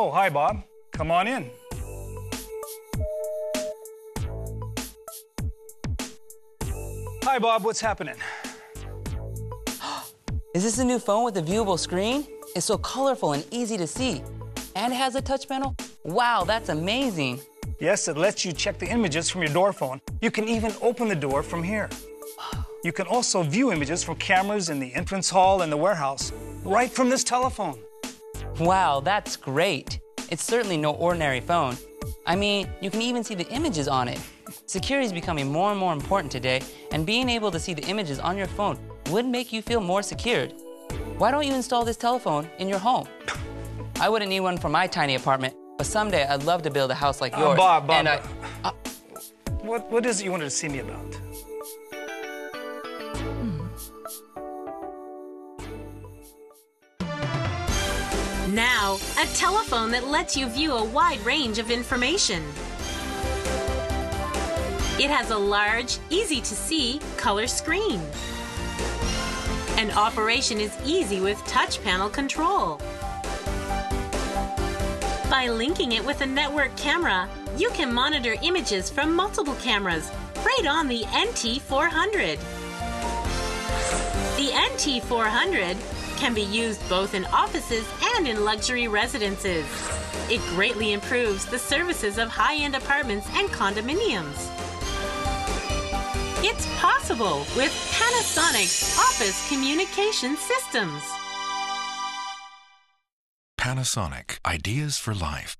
Oh, hi, Bob. Come on in. Hi, Bob. What's happening? Is this a new phone with a viewable screen? It's so colorful and easy to see. And it has a touch panel? Wow, that's amazing. Yes, it lets you check the images from your door phone. You can even open the door from here. You can also view images from cameras in the entrance hall and the warehouse right from this telephone. Wow, that's great. It's certainly no ordinary phone. I mean, you can even see the images on it. Security is becoming more and more important today, and being able to see the images on your phone would make you feel more secured. Why don't you install this telephone in your home? I wouldn't need one for my tiny apartment, but someday I'd love to build a house like Uh, yours. Bob, Bob, And I, Bob. What, what is it you wanted to see me about? Now, a telephone that lets you view a wide range of information. It has a large, easy to see color screen. And operation is easy with touch panel control. By linking it with a network camera, you can monitor images from multiple cameras right on the NT400. The NT400 can be used both in offices and in luxury residences. It greatly improves the services of high end apartments and condominiums. It's possible with Panasonic's office communication systems. Panasonic Ideas for Life.